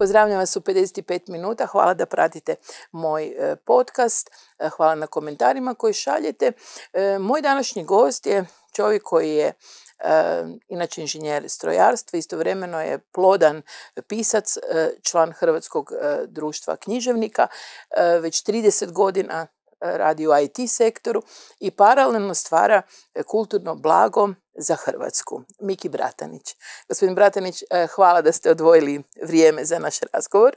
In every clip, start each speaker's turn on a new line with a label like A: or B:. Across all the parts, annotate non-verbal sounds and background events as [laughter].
A: Pozdravljam vas u 55 minuta. Hvala da pratite moj e, podcast. E, hvala na komentarima koji šaljete. E, moj današnji gost je čovjek koji je inače inženjer strojarstva, istovremeno je plodan pisac, član Hrvatskog društva književnika, već 30 godina radi u IT sektoru i paralelno stvara kulturno blago za Hrvatsku. Miki Bratanić. Gospodin Bratanić, e, hvala da ste odvojili vrijeme za naš razgovor.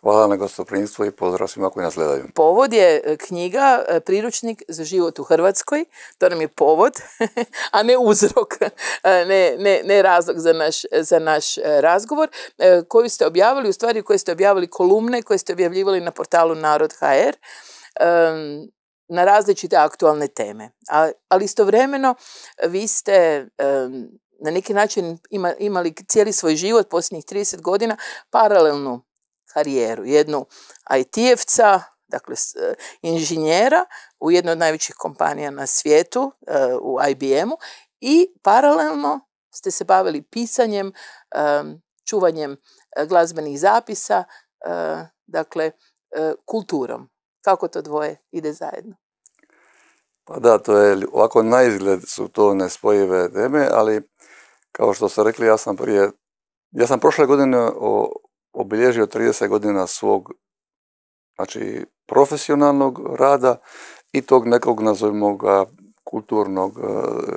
B: Hvala na gostoprinstvu i pozdrav svima koji nas gledaju.
A: Povod je e, knjiga e, Priručnik za život u Hrvatskoj. To nam je povod, [laughs] a ne uzrok, ne, ne, ne razlog za naš, za naš razgovor, koju ste objavili, u stvari koje ste objavili kolumne, koje ste objavljivali na portalu Narod.hr na različite aktualne teme. Ali istovremeno vi ste na neki način imali cijeli svoj život posljednjih 30 godina paralelnu karijeru. Jednu IT-evca, dakle e, inženjera u jednoj od najvećih kompanija na svijetu, e, u IBM-u i paralelno ste se bavili pisanjem, čuvanjem e, glazbenih zapisa, dakle kulturom. Kako to dvoje ide zajedno?
B: Pa da, to je ovako na izgled su to nespojive teme, ali kao što ste rekli, ja sam prije, ja sam prošle godine obilježio 30 godina svog znači profesionalnog rada i tog nekog, nazovimo ga, kulturnog, e,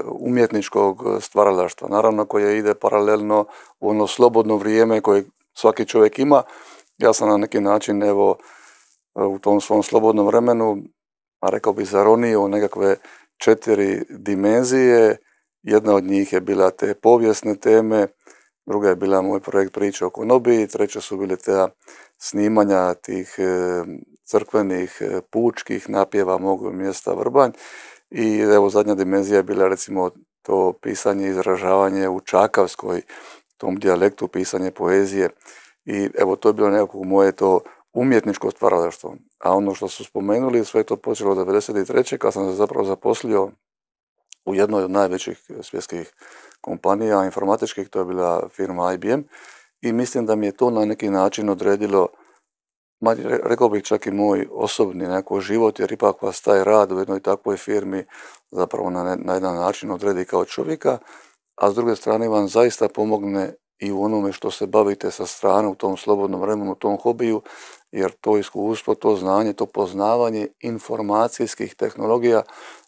B: umjetničkog stvaralaštva. Naravno koje ide paralelno u ono slobodno vrijeme koje svaki čovjek ima. Ja sam na neki način evo u tom svom slobodnom vremenu a rekao bi zaronio u nekakve četiri dimenzije. Jedna od njih je bila te povijesne teme, druga je bila moj projekt priče o konobi, treća su bile te snimanja tih e, crkvenih e, pučkih napjeva mog mjesta Vrbanj i evo zadnja dimenzija je bila recimo to pisanje, izražavanje u Čakavskoj, tom dijalektu, pisanje poezije i evo to je bilo nekako moje to umjetničko stvaralaštvo. A ono što su spomenuli, sve to počelo od 1993. kad sam se zapravo zaposlio u jednoj od najvećih svjetskih kompanija informatičkih, to je bila firma IBM i mislim da mi je to na neki način odredilo rekao bih čak i moj osobni neko život, jer ipak vas taj rad u jednoj takvoj firmi zapravo na, na jedan način odredi kao čovjeka, a s druge strane vam zaista pomogne i u onome što se bavite sa strane, u tom slobodnom vremenu, u tom hobiju, jer to iskustvo, to znanje, to poznavanje informacijskih tehnologija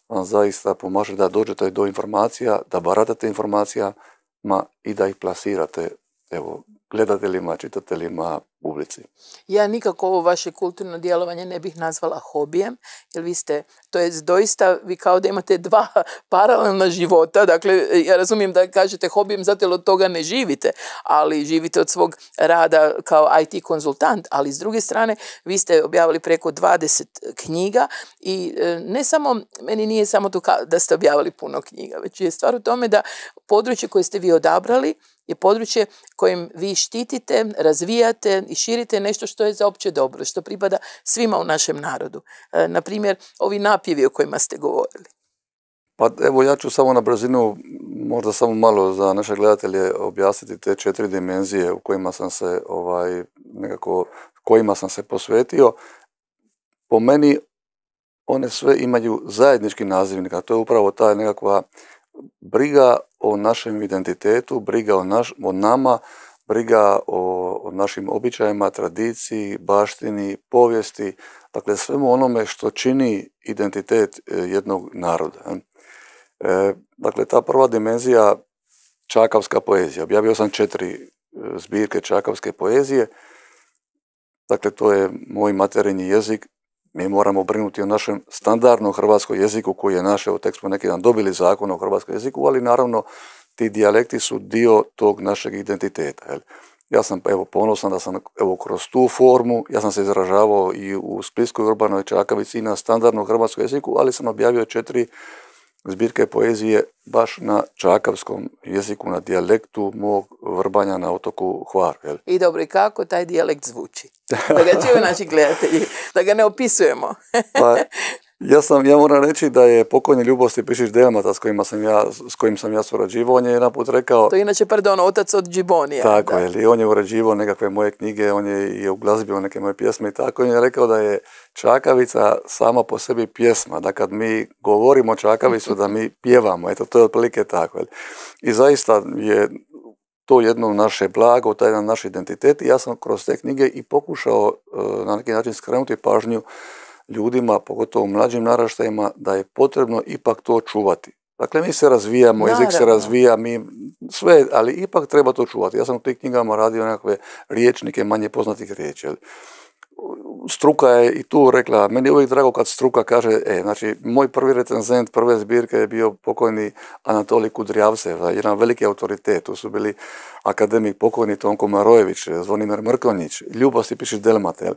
B: vam zaista pomaže da dođete do informacija, da baratate informacijama i da ih plasirate evo, gledateljima, čitateljima, publici.
A: Ja nikako ovo vaše kulturno djelovanje ne bih nazvala hobijem, jer vi ste, to je doista, vi kao da imate dva [laughs] paralelna života, dakle, ja razumijem da kažete hobijem zato jer od toga ne živite, ali živite od svog rada kao IT konzultant, ali s druge strane, vi ste objavili preko 20 knjiga i e, ne samo, meni nije samo to da ste objavili puno knjiga, već je stvar u tome da područje koje ste vi odabrali je područje kojim vi štitite, razvijate i širite nešto što je za opće dobro, što pripada svima u našem narodu. E, na primjer, ovi napjevi o kojima ste govorili.
B: Pa evo ja ću samo na brzinu, možda samo malo za naše gledatelje objasniti te četiri dimenzije u kojima sam se ovaj nekako kojima sam se posvetio. Po meni one sve imaju zajednički nazivnik, a to je upravo ta nekakva briga o našem identitetu, briga o, naš, o nama, briga o, našim običajima, tradiciji, baštini, povijesti, dakle svemu onome što čini identitet e, jednog naroda. E, dakle, ta prva dimenzija čakavska poezija. Objavio sam četiri e, zbirke čakavske poezije. Dakle, to je moj materinji jezik. Mi moramo brinuti o našem standardnom hrvatskom jeziku koji je naše, tek smo neki dan dobili zakon o hrvatskom jeziku, ali naravno ti dijalekti su dio tog našeg identiteta. Jel? Ja sam evo ponosan da sam evo kroz tu formu, ja sam se izražavao i u Splitskoj urbanoj Čakavici i na standardnom hrvatskom jeziku, ali sam objavio četiri zbirke poezije baš na čakavskom jeziku, na dijalektu mog vrbanja na otoku Hvar. Jel?
A: I dobro, i kako taj dijalekt zvuči? Da ga čuju naši gledatelji, da ga ne opisujemo.
B: pa, [laughs] Ja sam, ja moram reći da je pokojni Ljubo Stipišić Delmata s, kojima sam ja, s kojim sam ja surađivao, on je jedan put rekao...
A: To je inače, pardon, otac od Džibonija.
B: Tako je, i on je uređivao nekakve moje knjige, on je i uglazbio neke moje pjesme i tako. On je rekao da je Čakavica sama po sebi pjesma, da kad mi govorimo Čakavicu da mi pjevamo, eto to je otprilike tako. I zaista je to jedno naše blago, taj jedan naš identitet i ja sam kroz te knjige i pokušao e, na neki način skrenuti pažnju ljudima, pogotovo mlađim naraštajima, da je potrebno ipak to čuvati. Dakle, mi se razvijamo, jezik se razvija, mi sve, ali ipak treba to čuvati. Ja sam u tih knjigama radio nekakve riječnike manje poznatih riječi struka je i tu rekla, meni je uvijek drago kad struka kaže, e, znači, moj prvi recenzent prve zbirke je bio pokojni Anatolij Kudrijavcev, jedan veliki autoritet, tu su bili akademik pokojni Tonko Marojević, Zvonimir Mrkonjić, Ljubo Stipišić Delmate.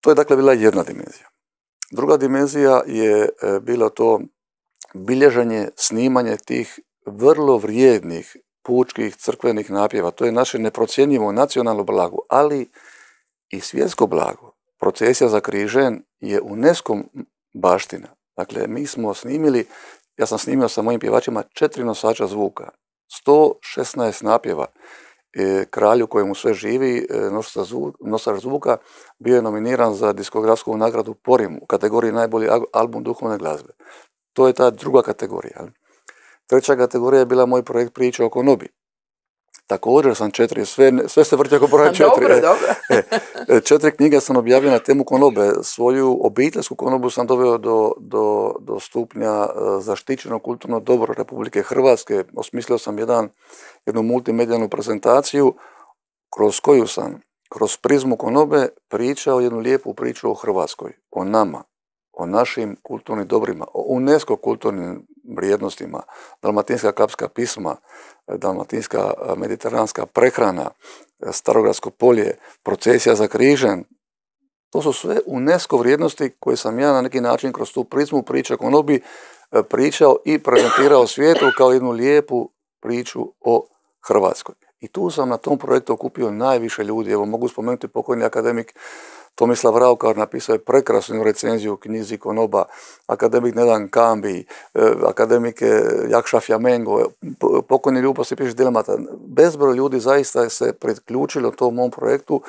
B: To je dakle bila jedna dimenzija. Druga dimenzija je e, bilo to bilježenje, snimanje tih vrlo vrijednih pučkih crkvenih napjeva. To je naše neprocjenjivo nacionalno blago, ali i svjetsko blago. Procesija za križen je UNESCO baština. Dakle, mi smo snimili, ja sam snimio sa mojim pjevačima četiri nosača zvuka, 116 napjeva. E, kralju kojemu sve živi, e, nosač zvuka, bio je nominiran za diskografsku nagradu Porim u kategoriji najbolji album duhovne glazbe. To je ta druga kategorija. Treća kategorija je bila moj projekt Priče oko Nobi. Također sam četiri, sve, sve se vrti oko broja [laughs] četiri.
A: dobro, dobro. [laughs]
B: E, e, četiri knjige sam objavio na temu konobe. Svoju obiteljsku konobu sam doveo do, do, do stupnja e, zaštićeno kulturno dobro Republike Hrvatske. Osmislio sam jedan, jednu multimedijalnu prezentaciju kroz koju sam kroz prizmu konobe pričao jednu lijepu priču o Hrvatskoj, o nama, o našim kulturnim dobrima, o UNESCO kulturnim vrijednostima, dalmatinska kapska pisma, dalmatinska mediteranska prehrana, starogradsko polje, procesija za križen, to su sve UNESCO vrijednosti koje sam ja na neki način kroz tu prizmu priča konobi e, pričao i prezentirao svijetu kao jednu lijepu priču o Hrvatskoj. I tu sam na tom projektu okupio najviše ljudi. Evo mogu spomenuti pokojni akademik Tomislav Raukar napisao je prekrasnu recenziju u knjizi Konoba, akademik Nedan Kambi, e, akademik Jakša Fjamengo, pokojni Ljubo se piše dilemata. Bezbroj ljudi zaista se priključilo tom mom projektu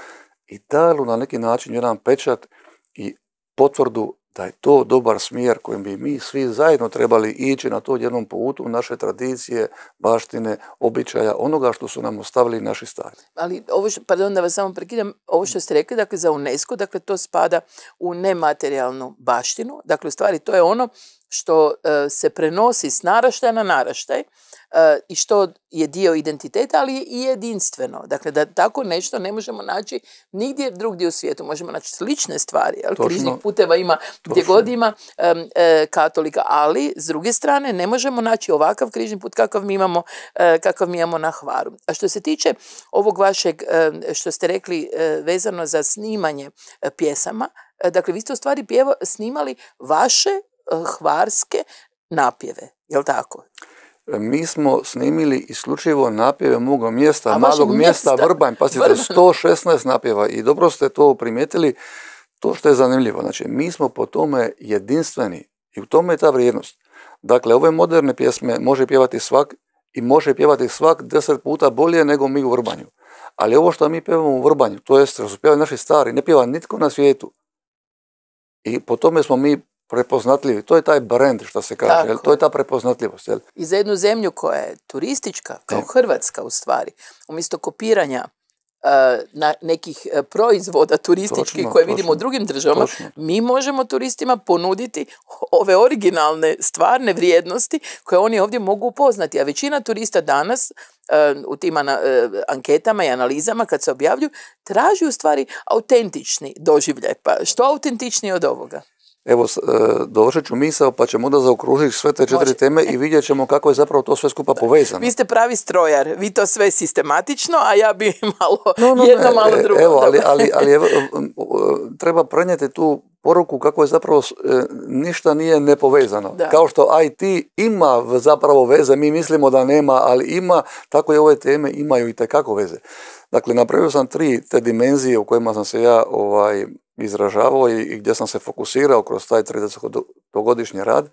B: i dalo na neki način jedan pečat i potvrdu da je to dobar smjer kojim bi mi svi zajedno trebali ići na to jednom putu naše tradicije, baštine, običaja, onoga što su nam ostavili naši stari.
A: Ali, ovo što, pardon da vas samo prekidam, ovo što ste rekli, dakle za UNESCO, dakle to spada u nematerijalnu baštinu, dakle u stvari to je ono što e, se prenosi s naraštaja na naraštaj, E, i što je dio identiteta, ali i jedinstveno. Dakle, da tako nešto ne možemo naći nigdje drugdje u svijetu. Možemo naći slične stvari, ali križnih puteva ima gdje god ima e, katolika, ali s druge strane ne možemo naći ovakav križni put kakav mi imamo, e, kakav mi imamo na Hvaru. A što se tiče ovog vašeg, što ste rekli vezano za snimanje pjesama, dakle, vi ste u stvari snimali vaše hvarske napjeve, jel tako?
B: mi smo snimili isključivo napjeve moga mjesta, malog mjesta, Vrbanj, pazite, 116 napjeva i dobro ste to primijetili, to što je zanimljivo, znači mi smo po tome jedinstveni i u tome je ta vrijednost. Dakle, ove moderne pjesme može pjevati svak i može pjevati svak deset puta bolje nego mi u Vrbanju. Ali ovo što mi pjevamo u Vrbanju, to jest što su pjevali naši stari, ne pjeva nitko na svijetu. I po tome smo mi prepoznatljivi. To je taj brand što se kaže, to je ta prepoznatljivost. Jel?
A: I za jednu zemlju koja je turistička, kao Hrvatska u stvari, umjesto kopiranja e, na nekih e, proizvoda turističkih koje vidimo u drugim državama, mi možemo turistima ponuditi ove originalne stvarne vrijednosti koje oni ovdje mogu upoznati. A većina turista danas e, u tim anketama i analizama kad se objavljuju traži u stvari autentični doživljaj. Pa što autentičniji od ovoga?
B: Evo, e, dovršit ću misao pa ćemo onda zaokružiti sve te četiri teme i vidjet ćemo kako je zapravo to sve skupa povezano.
A: Vi ste pravi strojar, vi to sve sistematično, a ja bi [laughs] malo jedno, malo e, drugo.
B: Evo, ali, ali, ali evo, [laughs] treba prenijeti tu poruku kako je zapravo e, ništa nije nepovezano. Kao što IT ima zapravo veze, mi mislimo da nema, ali ima, tako i ove teme imaju i tekako veze. Dakle, napravio sam tri te dimenzije u kojima sam se ja ovaj, izražavao i gdje sam se fokusirao kroz taj 30-godišnji rad.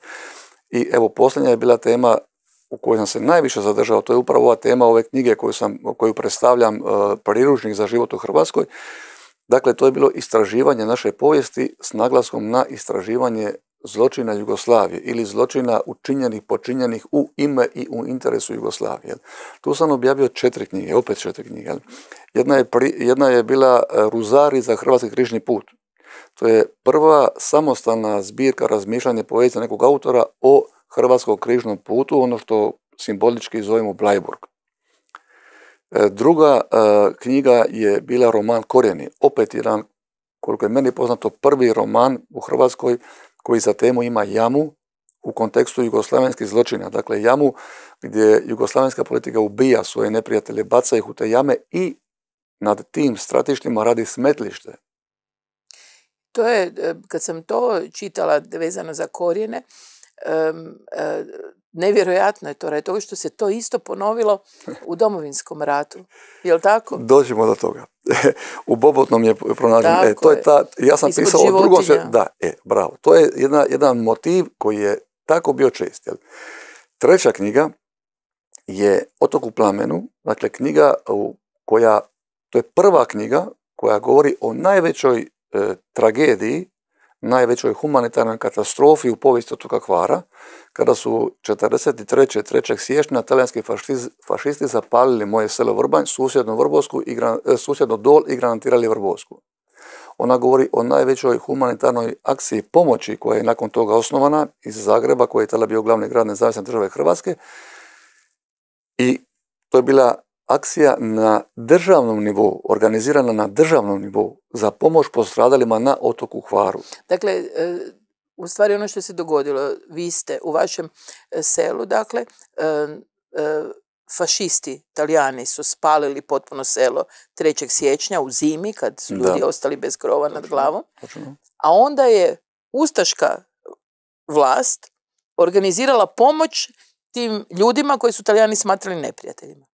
B: I evo, posljednja je bila tema u kojoj sam se najviše zadržao, to je upravo ova tema ove knjige koju, sam, koju predstavljam, uh, priručnik za život u Hrvatskoj. Dakle, to je bilo istraživanje naše povijesti s naglaskom na istraživanje zločina Jugoslavije ili zločina učinjenih, počinjenih u ime i u interesu Jugoslavije. Tu sam objavio četiri knjige, opet četiri knjige. Jedna je, jedna je bila e, Ruzari za Hrvatski križni put. To je prva samostalna zbirka razmišljanja poezije nekog autora o Hrvatskom križnom putu, ono što simbolički zovemo Blajburg. E, druga e, knjiga je bila roman Korijeni, opet jedan, koliko je meni poznato, prvi roman u Hrvatskoj koji za temu ima jamu u kontekstu jugoslavenskih zločina. Dakle, jamu gdje jugoslavenska politika ubija svoje neprijatelje, baca ih u te jame i nad tim stratištima radi smetlište.
A: To je, e, kad sam to čitala vezano za korijene, e, nevjerojatno je to radi toga što se to isto ponovilo u domovinskom ratu. Jel tako?
B: Dođemo do toga. [laughs] u Bobotnom je pronađen. E, to je ta, ja sam pisao o drugom se, Da, e, bravo. To je jedna, jedan motiv koji je tako bio čest. Jel? Treća knjiga je Otok u plamenu, dakle knjiga koja, to je prva knjiga koja govori o najvećoj e, tragediji, najvećoj humanitarnoj katastrofi u povijesti otoka Hvara, kada su 43. 3. siječnja talijanski fašisti zapalili moje selo Vrbanj, susjedno, Vrbovsku i, e, susjedno Dol i granatirali Vrbovsku. Ona govori o najvećoj humanitarnoj akciji pomoći koja je nakon toga osnovana iz Zagreba, koji je tada bio glavni grad nezavisne države Hrvatske. I to je bila akcija na državnom nivou, organizirana na državnom nivou za pomoć postradalima na otoku Hvaru.
A: Dakle, e, u stvari ono što se dogodilo, vi ste u vašem e, selu, dakle, e, fašisti, italijani su spalili potpuno selo 3. siječnja u zimi kad su ljudi ostali bez krova nad glavom. A onda je ustaška vlast organizirala pomoć tim ljudima koji su italijani smatrali neprijateljima.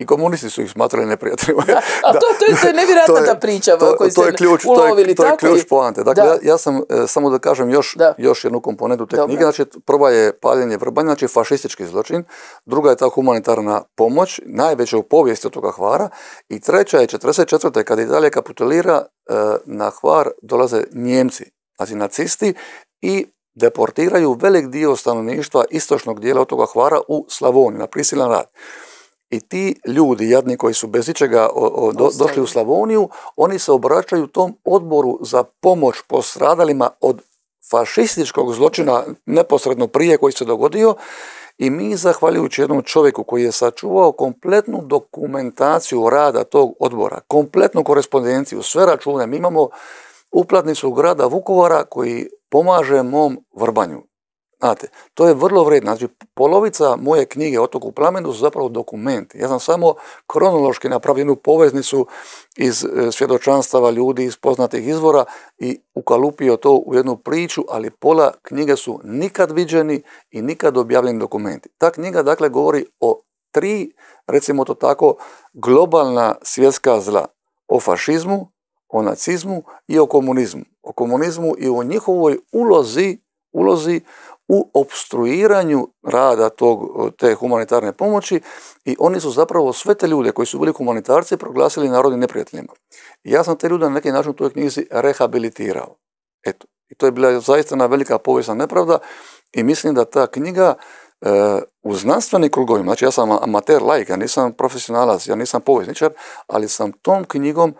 B: I komunisti su ih smatrali neprijateljima. [laughs] [laughs]
A: a to, to, je nevjerojatna ta priča to, koju ste ključ, ulovili.
B: To je, to je ključ poante. Dakle, ja, ja, sam, e, samo da kažem još, još jednu komponentu te knjige. Znači, prva je paljenje vrbanja, znači fašistički zločin. Druga je ta humanitarna pomoć, najveća u povijesti od toga Hvara. I treća je 44. kada Italija kapitulira, e, na Hvar dolaze Njemci, znači nacisti i deportiraju velik dio stanovništva istočnog dijela od toga Hvara u Slavoniju, na prisilan rad. I ti ljudi, jadni koji su bez ičega došli u Slavoniju, oni se obraćaju tom odboru za pomoć postradalima od fašističkog zločina neposredno prije koji se dogodio i mi, zahvaljujući jednom čovjeku koji je sačuvao kompletnu dokumentaciju rada tog odbora, kompletnu korespondenciju, sve račune, mi imamo uplatnicu grada Vukovara koji pomaže mom vrbanju. Znate, to je vrlo vredno. Znači, polovica moje knjige Otok u plamenu su zapravo dokumenti. Ja sam samo kronološki napravio jednu poveznicu iz e, svjedočanstava ljudi iz poznatih izvora i ukalupio to u jednu priču, ali pola knjige su nikad viđeni i nikad objavljeni dokumenti. Ta knjiga dakle govori o tri, recimo to tako, globalna svjetska zla. O fašizmu, o nacizmu i o komunizmu. O komunizmu i o njihovoj ulozi, ulozi u obstruiranju rada tog, te humanitarne pomoći i oni su zapravo sve te ljude koji su bili humanitarci proglasili narodnim neprijateljima. Ja sam te ljude na neki način u toj knjizi rehabilitirao. Eto. I to je bila zaista jedna velika povijesna nepravda i mislim da ta knjiga e, u znanstvenim krugovima, znači ja sam amater laik, ja nisam profesionalac, ja nisam povjesničar, ali sam tom knjigom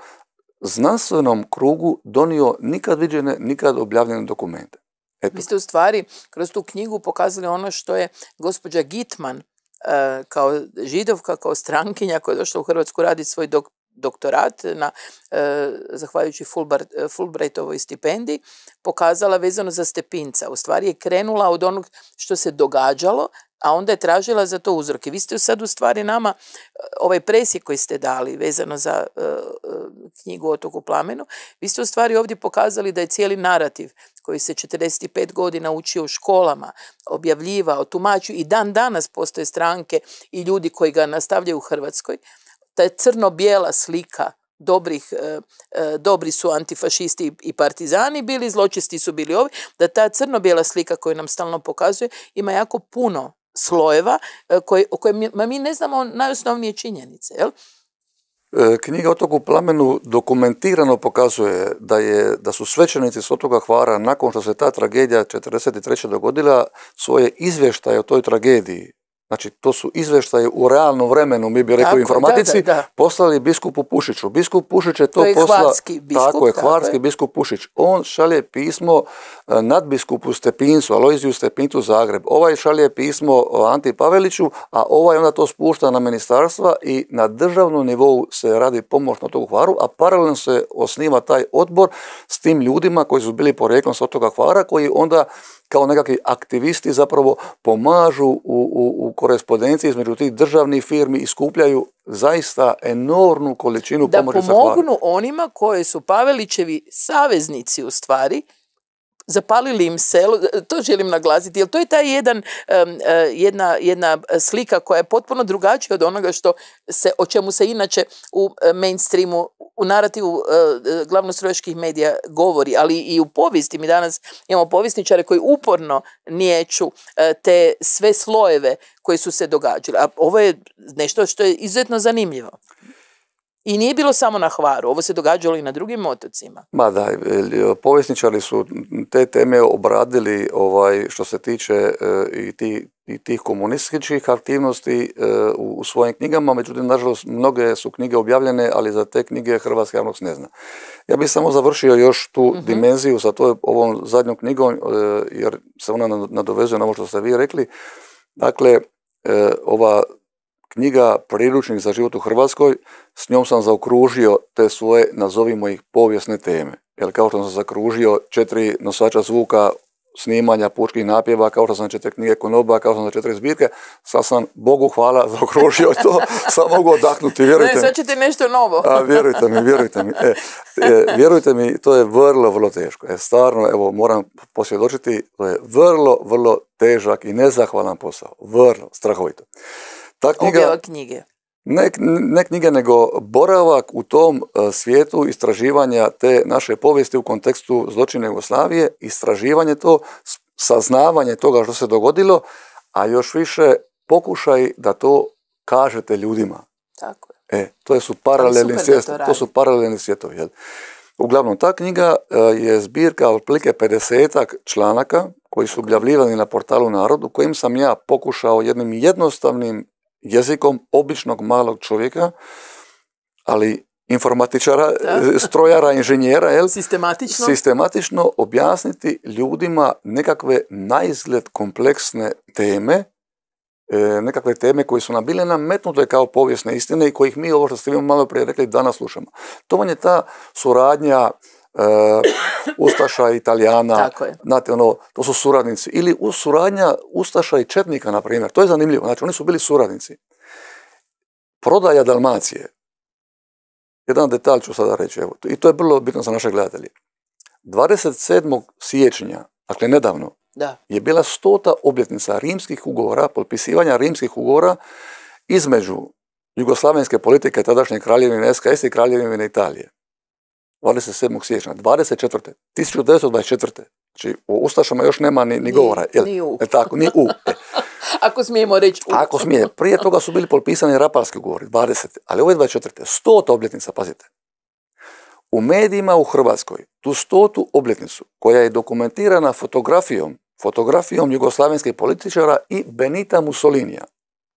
B: znanstvenom krugu donio nikad viđene, nikad objavljene dokumente.
A: Eto. Vi ste u stvari kroz tu knjigu pokazali ono što je gospođa Gitman e, kao židovka, kao strankinja koja je došla u Hrvatsku raditi svoj doktorat na, e, zahvaljujući Fulbrightovoj stipendiji, pokazala vezano za Stepinca. U stvari je krenula od onog što se događalo, a onda je tražila za to uzroke. Vi ste sad u stvari nama, e, ovaj presjek koji ste dali vezano za knjigu Otok plamenu, vi ste u stvari ovdje pokazali da je cijeli narativ koji se 45 godina učio u školama, objavljivao, tumačio i dan danas postoje stranke i ljudi koji ga nastavljaju u Hrvatskoj, ta je crno-bijela slika dobrih, dobri su antifašisti i partizani bili, zločisti su bili ovi, da ta crno-bijela slika koju nam stalno pokazuje ima jako puno slojeva koje, o kojima mi ne znamo najosnovnije činjenice. Jel?
B: E, knjiga Otoku plamenu dokumentirano pokazuje da, je, da su svećenici s otoka Hvara nakon što se ta tragedija 1943. dogodila svoje izvještaje o toj tragediji Znači, to su izvještaje u realnom vremenu, mi bi rekli u informatici, poslali biskupu Pušiću. Biskup Pušić je to, to posla... biskup, tako je, hvarski biskup Pušić. On šalje pismo e, nadbiskupu Stepincu, Alojziju Stepincu Zagreb. Ovaj šalje pismo Anti Paveliću, a ovaj onda to spušta na ministarstva i na državnom nivou se radi pomoć na tog Hvaru, a paralelno se osniva taj odbor s tim ljudima koji su bili poreklom s otoga Hvara, koji onda kao nekakvi aktivisti zapravo pomažu u, u, u korespondenciji između tih državnih firmi i skupljaju zaista enormnu količinu
A: pomoći Da pomognu onima koje su Pavelićevi saveznici u stvari, zapalili im selo, to želim naglasiti, jer to je taj jedan, e, jedna, jedna slika koja je potpuno drugačija od onoga što se, o čemu se inače u e, mainstreamu, u narativu e, glavnostrojačkih medija govori, ali i u povijesti. Mi danas imamo povjesničare koji uporno niječu te sve slojeve koji su se događali. A ovo je nešto što je izuzetno zanimljivo. I nije bilo samo na Hvaru, ovo se događalo i na drugim otocima.
B: Ma da, e, povjesničari su te teme obradili ovaj, što se tiče e, i, ti, i tih komunističkih aktivnosti e, u, svojim knjigama, međutim, nažalost, mnoge su knjige objavljene, ali za te knjige hrvatska javnost ne zna. Ja bih samo završio još tu mhm. dimenziju sa to, ovom zadnjom knjigom, jer se ona nadovezuje na ovo što ste vi rekli. Dakle, ova knjiga Priručnik za život u Hrvatskoj, s njom sam zaokružio te svoje, nazovimo ih, povijesne teme. Jer kao što sam zakružio četiri nosača zvuka snimanja pučkih napjeva, kao što sam četiri knjige konoba, kao što sam četiri zbirke, sad sam, Bogu hvala, [laughs] zaokružio to, sam mogu odahnuti, vjerujte
A: mi. Sad ćete nešto novo.
B: A, vjerujte mi, vjerujte mi. E, e, vjerujte mi, to je vrlo, vrlo teško. E, stvarno, evo, moram posvjedočiti, to je vrlo, vrlo težak i nezahvalan posao. Vrlo, strahovito.
A: Ta knjiga, knjige.
B: Ne, ne knjige, nego boravak u tom e, svijetu istraživanja te naše povijesti u kontekstu zločine Jugoslavije, istraživanje to, saznavanje toga što se dogodilo, a još više pokušaj da to kažete ljudima.
A: Tako
B: je. E, to su paralelni svijetovi. To, su paralelni svijetovi. Uglavnom, ta knjiga e, je zbirka otprilike 50 članaka koji su objavljivani na portalu Narodu, kojim sam ja pokušao jednim jednostavnim jezikom običnog malog čovjeka, ali informatičara, strojara, inženjera, jel?
A: Sistematično.
B: Sistematično objasniti ljudima nekakve naizgled kompleksne teme, e, nekakve teme koje su nam bile nametnute kao povijesne istine i kojih mi, ovo što ste vi malo prije rekli, danas slušamo. To vam je ta suradnja Ustaša i Italijana,
A: Tako je.
B: znate, ono, to su suradnici. Ili suradnja Ustaša i Četnika, na primjer. To je zanimljivo. Znači, oni su bili suradnici. Prodaja Dalmacije. Jedan detalj ću sada reći, evo, i to je vrlo bitno za naše gledatelje. 27. siječnja, dakle nedavno,
A: da.
B: je bila stota obljetnica rimskih ugovora, potpisivanja rimskih ugovora između jugoslavenske politike tadašnje kraljevine SKS i kraljevine Italije. 27. siječnja, 24. 1924. Znači, u Ustašama još nema ni, ni govora.
A: Jel? Ni u.
B: E, tako, ni u. E. [laughs]
A: Ako smijemo reći u.
B: Ako smije. Prije toga su bili potpisani rapalski ugovori, 20. Ali ovo je 24. 100. obljetnica, pazite. U medijima u Hrvatskoj tu stotu obljetnicu, koja je dokumentirana fotografijom, fotografijom jugoslavenskih političara i Benita Mussolinija,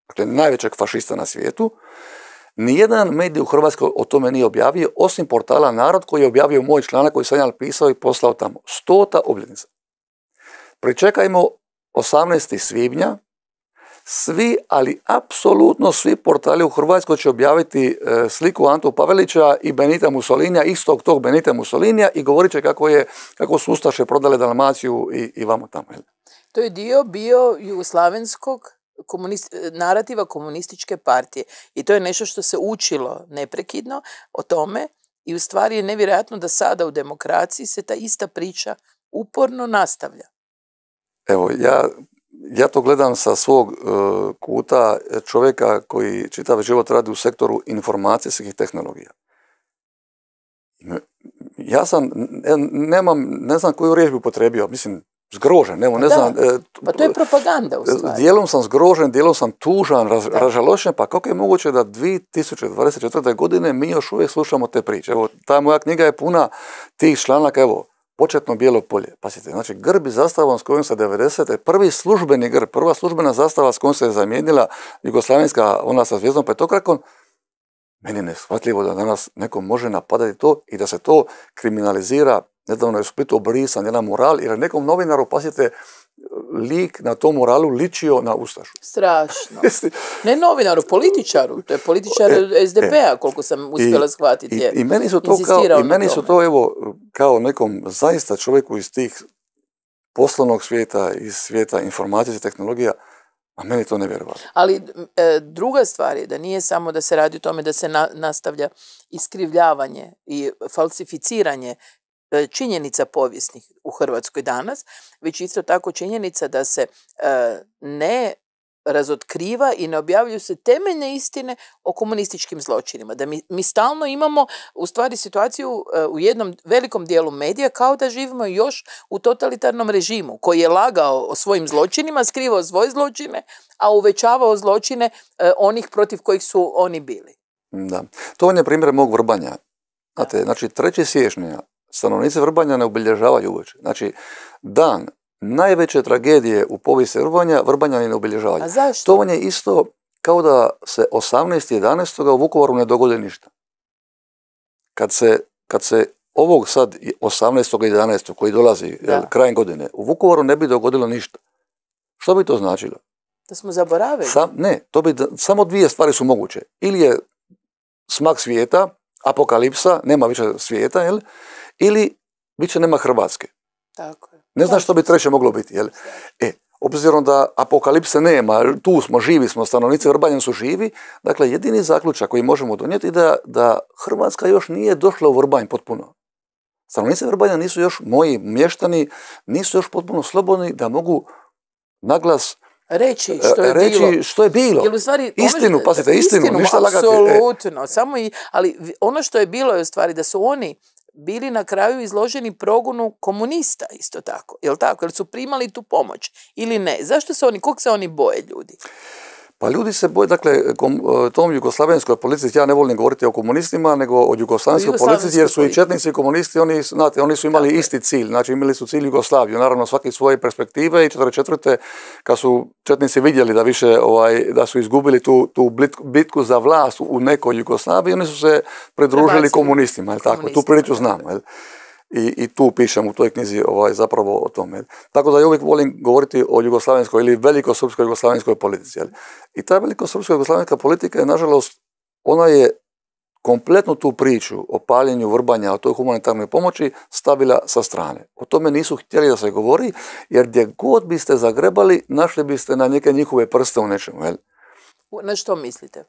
B: dakle najvećeg fašista na svijetu, Nijedan medij u Hrvatskoj o tome nije objavio, osim portala Narod koji je objavio moj članak koji sam ja napisao i poslao tamo. Stota obljetnica. Pričekajmo 18. svibnja, svi, ali apsolutno svi portali u Hrvatskoj će objaviti e, sliku Antu Pavelića i Benita Mussolinija, istog tog Benita Mussolinija i govorit će kako, je, kako su Ustaše prodale Dalmaciju i, i vamo tamo.
A: To je dio bio jugoslavenskog komunist, narativa komunističke partije. I to je nešto što se učilo neprekidno o tome i u stvari je nevjerojatno da sada u demokraciji se ta ista priča uporno nastavlja.
B: Evo, ja, ja to gledam sa svog uh, kuta čovjeka koji čitav život radi u sektoru informacijskih tehnologija. Ja sam, nemam, ne znam koju riječ bi upotrebio, mislim, zgrožen, evo, ne
A: Pa
B: znam. e,
A: Pa to je propaganda u stvari.
B: Dijelom sam zgrožen, dijelom sam tužan, raz, ražalošen, pa kako je moguće da 2024. godine mi još uvijek slušamo te priče? Evo, ta moja knjiga je puna tih članaka, evo, početno bijelo polje. Pasite, znači grb i zastavom s kojim se 90. prvi službeni grb, prva službena zastava s kojom se je zamijenila jugoslavenska, ona sa zvijezdom petokrakom, meni je neshvatljivo da danas neko može napadati to i da se to kriminalizira. Nedavno je u Splitu obrisan jedan mural jer je nekom novinaru, pasite, lik na tom muralu ličio na Ustašu.
A: Strašno. [laughs] Ne novinaru, političaru. To je političar
B: E,
A: SDP-a, koliko sam uspjela shvatiti.
B: I, meni su to kao, i meni su to evo, kao nekom zaista čovjeku iz tih poslovnog svijeta, iz svijeta informacije i tehnologija, a meni to nevjerovatno.
A: Ali e, druga stvar je da nije samo da se radi o tome da se na- nastavlja iskrivljavanje i falsificiranje e, činjenica povijesnih u Hrvatskoj danas, već isto tako činjenica da se e, ne razotkriva i ne objavljuju se temeljne istine o komunističkim zločinima. Da mi, mi stalno imamo u stvari situaciju e, u jednom velikom dijelu medija kao da živimo još u totalitarnom režimu koji je lagao o svojim zločinima, skrivao svoje zločine, a uvećavao zločine e, onih protiv kojih su oni bili.
B: Da. To vam je primjer mog vrbanja. Znate, znači 3. siječnja stanovnici Vrbanja ne obilježavaju uveče. Znači, dan najveće tragedije u povijesti Vrbanja, Vrbanjani ne obilježavaju.
A: A zašto?
B: To vam je isto kao da se 18.11. u Vukovaru ne dogodi ništa. Kad se, kad se ovog sad 18.11. koji dolazi jel,
A: Da.
B: krajem godine, u Vukovaru ne bi dogodilo ništa. Što bi to značilo?
A: Da smo zaboravili.
B: Sam, ne, to bi, samo dvije stvari su moguće. Ili je smak svijeta, apokalipsa, nema više svijeta, jel? Ili više nema Hrvatske.
A: Tako je.
B: Ne znam što bi treće moglo biti. Jel? E, obzirom da apokalipse nema, tu smo, živi smo, stanovnici Vrbanja su živi, dakle jedini zaključak koji možemo donijeti da, da Hrvatska još nije došla u Vrbanj potpuno. Stanovnici Vrbanja nisu još, moji mještani, nisu još potpuno slobodni da mogu naglas
A: Reći što je
B: e, reći
A: bilo.
B: što je bilo.
A: Jer u stvari,
B: Istinu, pazite, istinu, ništa lagati, e.
A: Apsolutno, samo i, ali ono što je bilo je u stvari da su oni bili na kraju izloženi progonu komunista isto tako, jel tako? Jer su primali tu pomoć ili ne? Zašto se oni, kog se oni boje ljudi?
B: Pa ljudi se boje, dakle, kom, e, tom jugoslavenskoj policiji, ja ne volim govoriti o komunistima, nego o jugoslavenskoj policiji, jer su i četnici i komunisti, oni, su- znate, oni su imali
A: Tako
B: isti cilj, znači imali su cilj Jugoslaviju, naravno svaki svoje perspektive i 44. kad su četnici vidjeli da više, ovaj, da su izgubili tu, tu bitku za vlast u nekoj Jugoslaviji, oni su se pridružili komunistima, jel tako, tu priču
A: da,
B: znam,
A: da.
B: jel? I, I tu pišem u toj knjizi ovaj, zapravo o tome. Tako da ja uvijek volim govoriti o jugoslavenskoj ili velikosrpskoj jugoslavenskoj politici. jel. I ta velikosrpska jugoslavenska politika je, nažalost, ona je kompletnu tu priču o paljenju vrbanja, o toj humanitarnoj pomoći stavila sa strane. O tome nisu htjeli da se govori, jer gdje god biste zagrebali, našli biste na neke njihove prste u nečemu. Jel?
A: Na što mislite?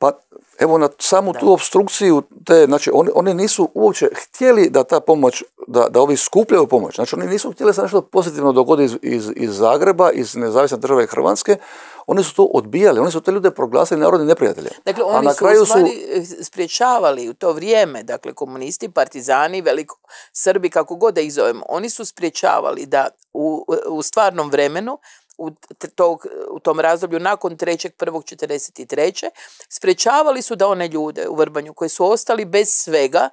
B: Pa evo na samu
A: Da.
B: tu obstrukciju, te, znači oni, oni nisu uopće htjeli da ta pomoć, da, da ovi skupljaju pomoć. Znači oni nisu htjeli da se nešto pozitivno dogodi iz, iz, iz Zagreba, iz nezavisne države Hrvatske. Oni su to odbijali, oni su te ljude proglasili narodni neprijatelje.
A: Dakle,
B: A
A: oni
B: na
A: su
B: kraju
A: u
B: su-
A: stvari eh, spriječavali u to vrijeme, dakle komunisti, partizani, veliko Srbi, kako god da ih zovemo, oni su spriječavali da u, u stvarnom vremenu, u, tog, u tom razdoblju nakon 3.1.43. spriječavali su da one ljude u Vrbanju koji su ostali bez svega,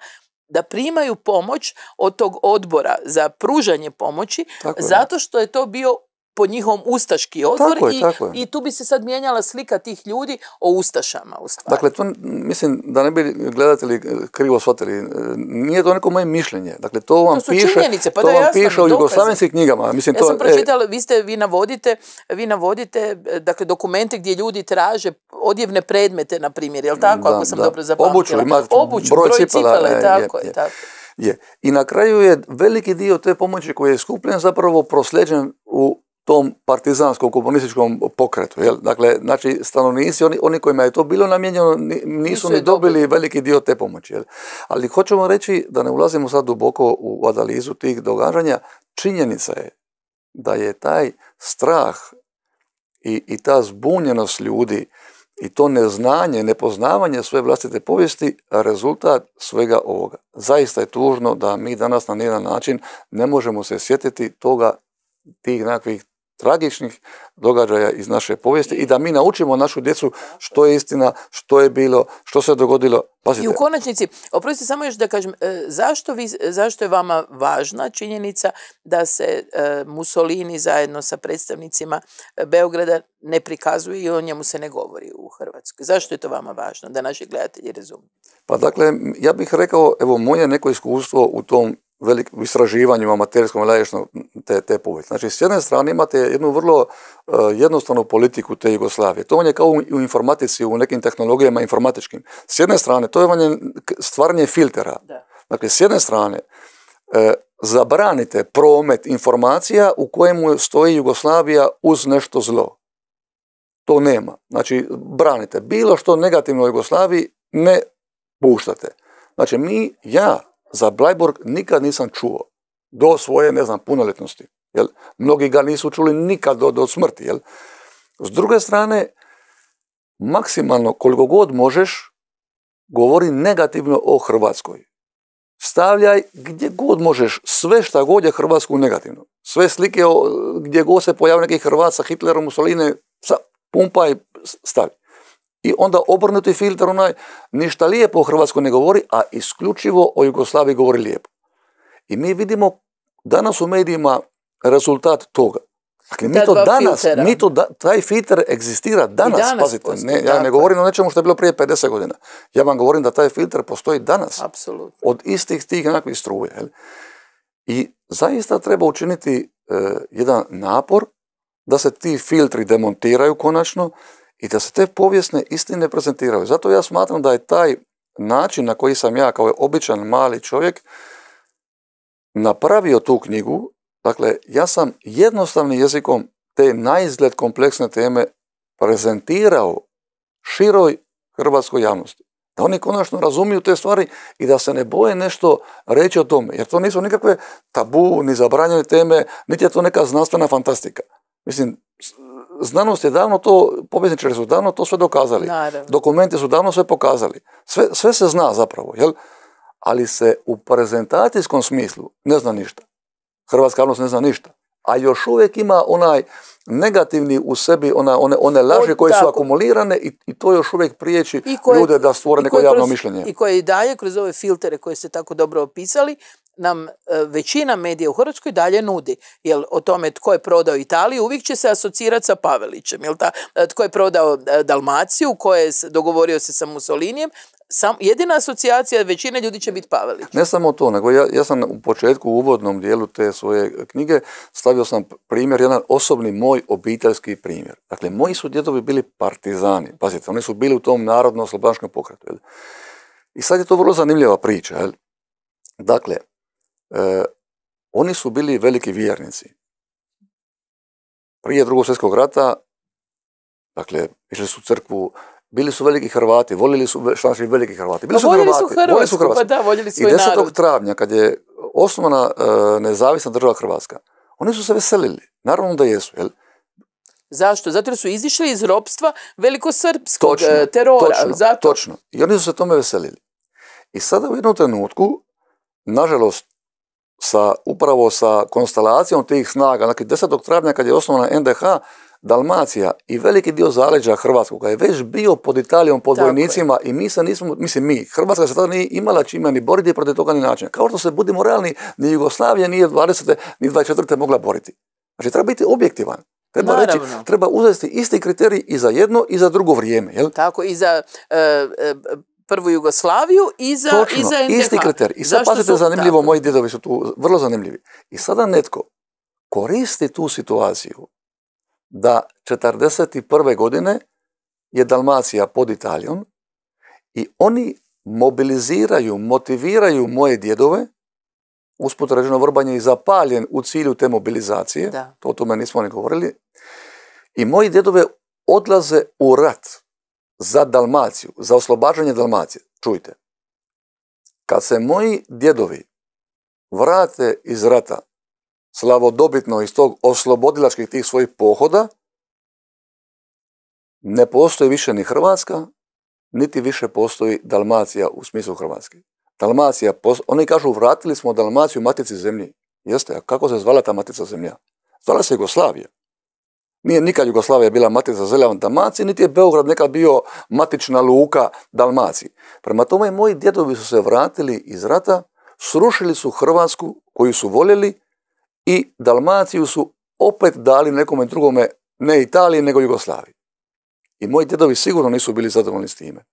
A: da primaju pomoć od tog odbora za pružanje pomoći,
B: Tako
A: zato što je to bio po njihovom ustaški odbor
B: Tako je,
A: i,
B: tako je.
A: i tu bi se sad mijenjala slika tih ljudi o ustašama u stvari.
B: Dakle, to mislim da ne bi gledatelji eh, krivo shvatili. eh, Nije to neko moje mišljenje. Dakle, to vam
A: To su
B: piše,
A: činjenice, pa
B: to
A: da,
B: vam
A: jasno,
B: piše u jugoslavenskim knjigama. Mislim,
A: Ja
B: to,
A: sam
B: e,
A: pročitala, vi ste, vi navodite, vi navodite, e, dakle, dokumente gdje ljudi traže odjevne predmete, na primjer, jel tako,
B: Da,
A: ako sam
B: da.
A: dobro zapamtila?
B: Obuću, ima
A: Obuću,
B: broj
A: broj,
B: cipela,
A: cipele,
B: e,
A: tako
B: je,
A: je,
B: je.
A: tako.
B: Je. I na kraju je veliki dio te pomoći koji je skupljen zapravo prosljeđen u tom partizanskom komunističkom pokretu. Jel? Dakle, znači stanovnici, oni, oni kojima je to bilo namijenjeno, ni- nisu, ni
A: dobili.
B: veliki dio te pomoći. Jel? Ali hoćemo reći, da ne ulazimo sad duboko u analizu tih događanja, činjenica je da je taj strah i, i ta zbunjenost ljudi i to neznanje, nepoznavanje svoje vlastite povijesti rezultat svega ovoga. Zaista je tužno da mi danas na nijedan način ne možemo se sjetiti toga, tih nekakvih tragičnih događaja iz naše povijesti i da mi naučimo našu djecu što je istina, što je bilo, što se dogodilo. Pazite.
A: I u konačnici, oprostite samo još da kažem, e, zašto, vi, zašto je vama važna činjenica da se e, Mussolini zajedno sa predstavnicima e, Beograda ne prikazuje i o njemu se ne govori u Hrvatskoj? Zašto je to vama važno da naši gledatelji razumiju?
B: Pa dakle, ja bih rekao, evo moje neko iskustvo u tom velik, u istraživanju amaterskom te, te povijesti. Znači, s jedne strane imate jednu vrlo uh, jednostavnu politiku te Jugoslavije. To vam je kao u informatici, u nekim tehnologijama informatičkim. S jedne strane, to je vam je stvaranje filtera. Dakle, s jedne strane, uh, zabranite promet informacija u kojemu stoji Jugoslavija uz nešto zlo. To nema. Znači, branite. Bilo što negativno u Jugoslaviji ne puštate. Znači, mi, ja za Blajburg nikad nisam čuo do svoje, ne znam, punoljetnosti. Jel? Mnogi ga nisu čuli nikad do, do smrti. Jel? S druge strane, maksimalno koliko god možeš, govori negativno o Hrvatskoj. Stavljaj gdje god možeš, sve šta god je Hrvatsku negativno. Sve slike gdje god se pojavi neki Hrvat sa Hitlerom, Mussolini, pumpaj, stavi. I onda obrnuti filter onaj, ništa lijepo o Hrvatskoj ne govori, a isključivo o Jugoslaviji govori lijepo. I mi vidimo danas u medijima rezultat toga. Dakle, mi to danas, mi to taj filter egzistira danas, danas pazite, ne, ja ne govorim o nečemu što je bilo prije 50 godina. Ja vam govorim da taj filter postoji danas.
A: Apsolutno.
B: Od istih tih nekakvih struje. I zaista treba učiniti e, jedan napor da se ti filtri demontiraju konačno i da se te povijesne istine prezentiraju. Zato ja smatram da je taj način na koji sam ja kao običan mali čovjek napravio tu knjigu, dakle ja sam jednostavnim jezikom te naizgled kompleksne teme prezentirao široj hrvatskoj javnosti. Da oni konačno razumiju te stvari i da se ne boje nešto reći o tome. Jer to nisu nikakve tabu, ni zabranjene teme, niti je to neka znanstvena fantastika. Mislim, znanost je davno to, povjesničari su davno to sve dokazali. Dokumenti su davno sve pokazali. Sve, sve se zna zapravo, jel? Ali se u prezentacijskom smislu ne zna ništa. Hrvatska javnost ne zna ništa. A još uvijek ima onaj negativni u sebi, ona, one, one laže koje su akumulirane i, i to još uvijek priječi ljude da stvore neko javno mišljenje.
A: I koje i dalje kroz ove filtere koje ste tako dobro opisali, nam e, većina medija u Hrvatskoj dalje nudi. Jer o tome tko je prodao Italiju uvijek će se asocirati sa Pavelićem. Jel ta, e, tko je prodao e, Dalmaciju, ko je dogovorio se sa Mussolinijem, sam, jedina asocijacija većine ljudi će biti Pavelić.
B: Ne samo to, nego ja, ja sam u početku, u uvodnom dijelu te svoje knjige, stavio sam primjer, jedan osobni moj obiteljski primjer. Dakle, moji su djedovi bili partizani. Pazite, oni su bili u tom narodno-slobodanskom pokretu. I sad je to vrlo zanimljiva priča. Jel? Dakle, e, oni su bili veliki vjernici. Prije drugog svjetskog rata, dakle, išli su u crkvu, bili su veliki Hrvati, volili su, šta znači veliki Hrvati? Bili
A: pa su Hrvati, su voljeli su Hrvati. Pa da, voljeli svoj
B: I 10. travnja, kad je osnovana e, nezavisna država Hrvatska, oni su se veselili. Naravno da jesu, jel?
A: Zašto? Zato jer su izišli iz ropstva velikosrpskog točno, e, terora.
B: Točno,
A: Zato...
B: točno. I oni su se tome veselili. I sada u jednom trenutku, nažalost, sa, upravo sa konstelacijom tih snaga, dakle 10. travnja kad je osnovana NDH, Dalmacija i veliki dio zaleđa Hrvatskog je već bio pod Italijom, pod vojnicima i mi se nismo, mislim mi, Hrvatska se tada nije imala čime ni boriti protiv toga ni načina. Kao što se budimo realni, ni Jugoslavija nije 20. ni 24. mogla boriti. Znači treba biti objektivan. Treba reći, treba uzeti isti kriterij i za jedno i za drugo vrijeme. Jel?
A: Tako, i za e, e, prvu Jugoslaviju i za,
B: Točno,
A: i za NDH.
B: isti kriterij. I sad pazite zanimljivo, moji djedovi su tu vrlo zanimljivi. I sada netko koristi tu situaciju da 1941. godine je Dalmacija pod Italijom i oni mobiliziraju, motiviraju moje djedove, usput rečeno Vrban je i zapaljen u cilju te mobilizacije, da. to o tome nismo ni govorili, i moji djedove odlaze u rat za Dalmaciju, za oslobađanje Dalmacije. Čujte, kad se moji djedovi vrate iz rata slavodobitno iz tog oslobodilačkih tih svojih pohoda, ne postoji više ni Hrvatska, niti više postoji Dalmacija u smislu Hrvatske. Dalmacija, oni kažu vratili smo Dalmaciju matici zemlji. Jeste, a kako se zvala ta matica zemlja? Zvala se Jugoslavija. Nije nikad Jugoslavija bila matica zemlja Dalmaciji, niti je Beograd nekad bio matična luka Dalmaciji. Prema tome, moji djedovi su se vratili iz rata, srušili su Hrvatsku koju su voljeli i Dalmaciju su opet dali nekome drugome, ne Italiji, nego Jugoslaviji. I moji djedovi sigurno nisu bili zadovoljni s time.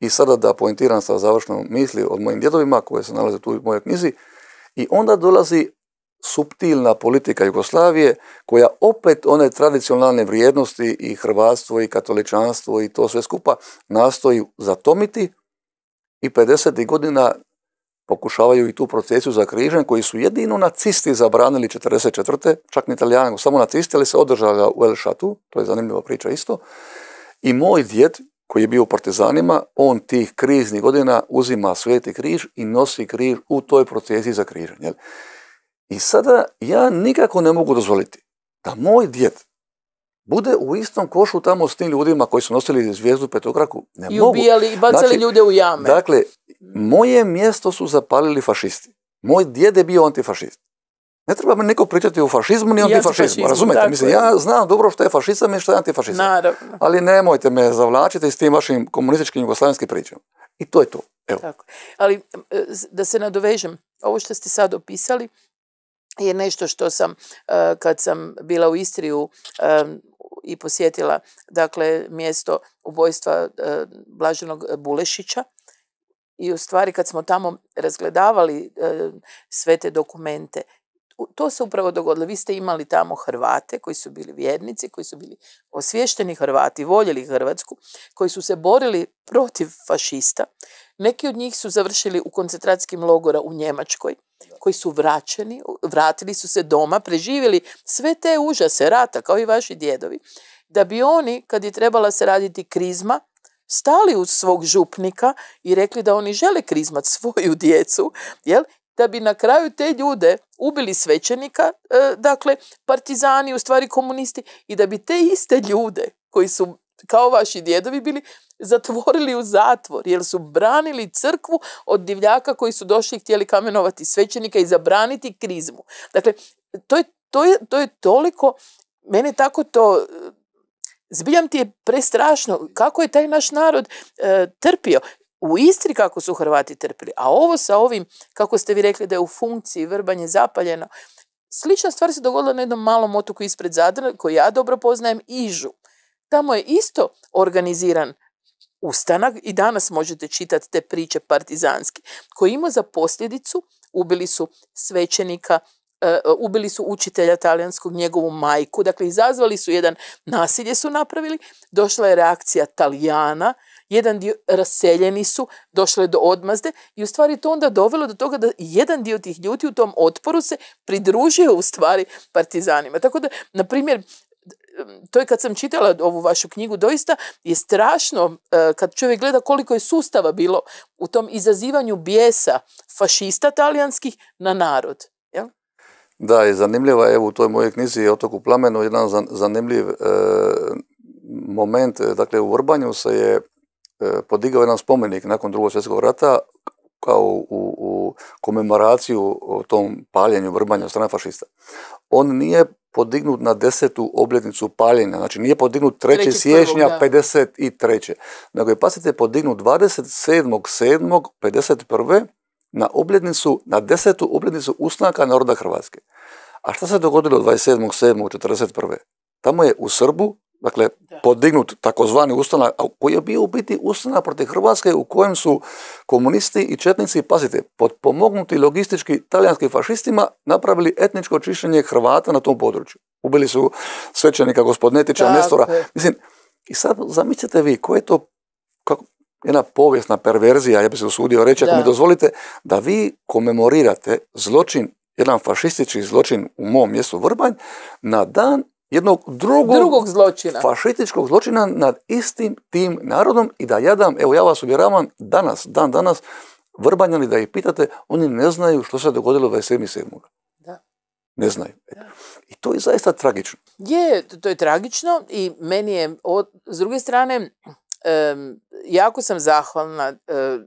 B: I sada da pointiram sa završnom misli od mojim djedovima koje se nalaze tu u mojoj knjizi, i onda dolazi subtilna politika Jugoslavije koja opet one tradicionalne vrijednosti i hrvatstvo i katoličanstvo i to sve skupa nastoji zatomiti i 50. godina pokušavaju i tu procesiju za križan koji su jedino nacisti zabranili 44. čak ni italijani, samo nacisti, ali se održali u El Šatu, to je zanimljiva priča isto. I moj djed, koji je bio u partizanima, on tih kriznih godina uzima sveti križ i nosi križ u toj procesiji za križanje. I sada ja nikako ne mogu dozvoliti da moj djed bude u istom košu tamo s tim ljudima koji su nosili zvijezdu petokraku.
A: Ne I ubijali i bacali znači, ljude u jame.
B: Dakle, moje mjesto su zapalili fašisti. Moj djed je bio antifašist. Ne treba mi niko pričati o fašizmu ni o antifašizmu. Razumijete? Mislim, ja znam dobro što je fašizam i što je antifašizam.
A: Naravno.
B: Ali nemojte me zavlačiti s tim vašim komunističkim jugoslavenskim pričama. I to je to. Evo.
A: Tako. Ali e, da se nadovežem, ovo što ste sad opisali je nešto što sam, e, kad sam bila u Istriju e, i posjetila dakle, mjesto ubojstva Blaženog Bulešića, i u stvari kad smo tamo razgledavali sve te dokumente to se upravo dogodilo. Vi ste imali tamo Hrvate koji su bili vjernici, koji su bili osvješteni Hrvati, voljeli Hrvatsku, koji su se borili protiv fašista. Neki od njih su završili u koncentracijskim logora u Njemačkoj, koji su vraćeni, vratili su se doma, preživjeli sve te užase rata, kao i vaši djedovi, da bi oni, kad je trebala se raditi krizma, stali uz svog župnika i rekli da oni žele krizmat [laughs] svoju djecu, jel? da bi na kraju te ljude ubili svećenika, e, dakle partizani, u stvari komunisti, i da bi te iste ljude koji su kao vaši djedovi bili zatvorili u zatvor jer su branili crkvu od divljaka koji su došli i htjeli kamenovati svećenika i zabraniti krizmu. Dakle, to je, to je, to je toliko, mene tako to Zbiljam ti je prestrašno kako je taj naš narod e, trpio u Istri kako su Hrvati trpili, a ovo sa ovim, kako ste vi rekli da je u funkciji vrbanje zapaljeno, slična stvar se dogodila na jednom malom otoku ispred Zadra, koji ja dobro poznajem, Ižu. Tamo je isto organiziran ustanak i danas možete čitati te priče partizanski, koji ima za posljedicu, ubili su svećenika, ubili su učitelja talijanskog, njegovu majku, dakle izazvali su jedan nasilje su napravili, došla je reakcija Talijana, jedan dio raseljeni su, došle do odmazde i u stvari to onda dovelo do toga da jedan dio tih ljudi u tom otporu se pridružio u stvari partizanima. Tako da, na primjer, to je kad sam čitala ovu vašu knjigu, doista je strašno e, kad čovjek gleda koliko je sustava bilo u tom izazivanju bijesa fašista talijanskih na narod. Jel?
B: Da, i zanimljiva je, evo u toj mojoj knjizi Otok u plamenu, jedan zanimljiv e, moment, dakle u Vrbanju se je E, podigao jedan spomenik nakon drugog svjetskog rata kao u, u komemoraciju o tom paljenju, vrbanju strane fašista. On nije podignut na desetu obljetnicu paljenja, znači nije podignut 3. siječnja 53. Nego je, pasite, podignut 27.7.51. na obljetnicu, na desetu obljetnicu ustanka naroda Hrvatske. A šta se dogodilo 27.7.41. Tamo je u Srbu dakle, podignut takozvani ustanak, koji je bio u biti ustanak protiv Hrvatske u kojem su komunisti i četnici, pazite, potpomognuti logistički talijanskim fašistima napravili etničko čišćenje Hrvata na tom području. Ubili su svećenika gospodnetića, Nestora. Mislim, i sad zamislite vi, koje je to kako, jedna povijesna perverzija, ja bih se usudio reći, ako mi dozvolite, da vi komemorirate zločin, jedan fašistički zločin u mom mjestu Vrbanj, na dan jednog drugog,
A: drugog zločina.
B: fašističkog zločina nad istim tim narodom i da ja dam, evo ja vas uvjeravam, danas, dan danas, Vrbanjani da ih pitate, oni ne znaju što se dogodilo 27.7.
A: Da.
B: Ne znaju. I to je zaista tragično.
A: Je, to je tragično i meni je, s druge strane, jako sam zahvalna e,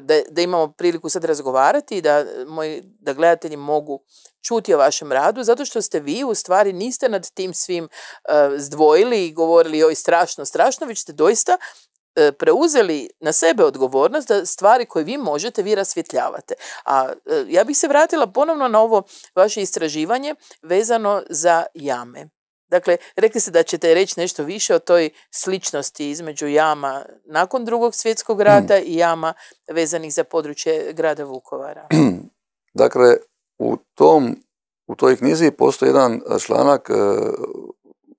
A: da, da imamo priliku sad razgovarati i da, moji, da gledatelji mogu čuti o vašem radu, zato što ste vi u stvari niste nad tim svim uh, zdvojili i govorili joj strašno, strašno, već ste doista e, preuzeli na sebe odgovornost da stvari koje vi možete, vi rasvjetljavate. A ja bih se vratila ponovno na ovo vaše istraživanje vezano za jame. Dakle, rekli ste da ćete reći nešto više o toj sličnosti između jama nakon drugog svjetskog rata i jama vezanih za područje grada Vukovara. [clears throat]
B: Dakle, u, tom, u toj knjizi postoji jedan članak e,